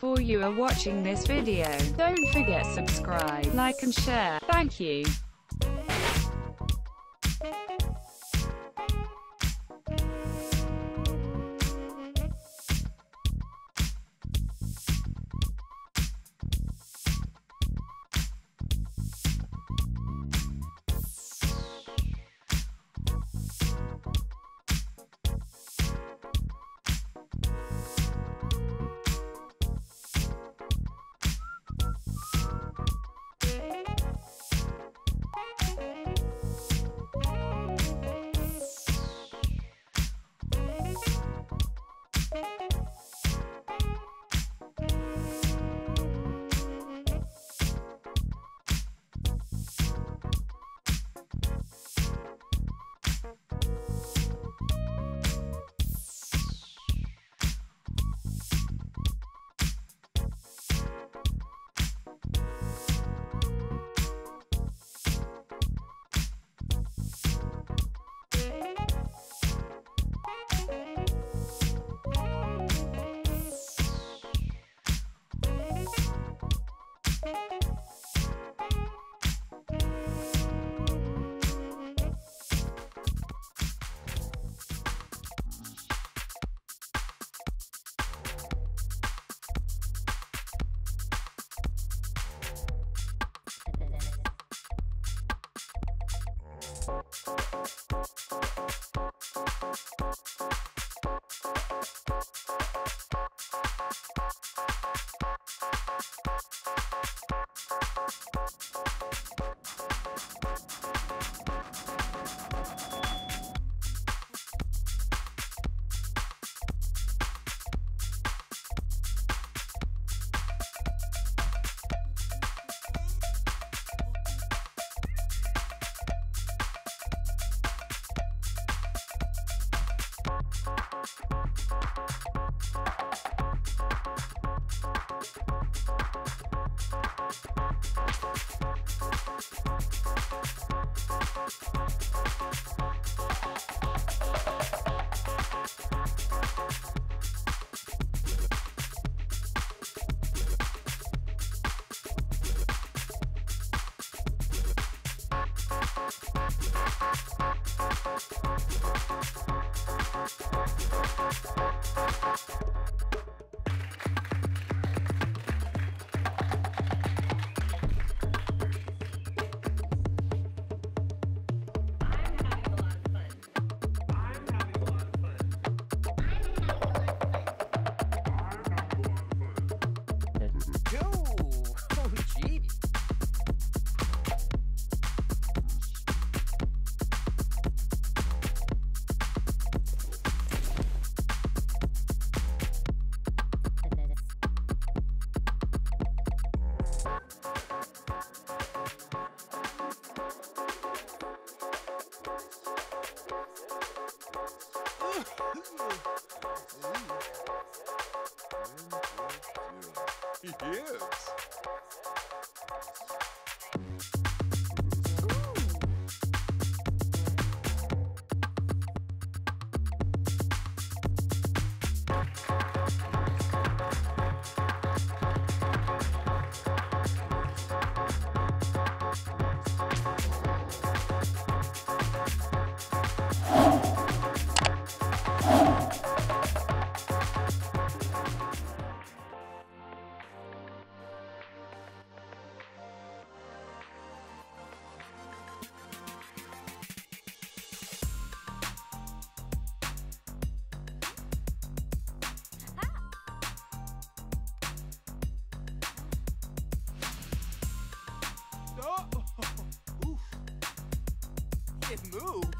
before you are watching this video. Don't forget subscribe, like and share. Thank you. Oh, gee. Oh, oof. It moved.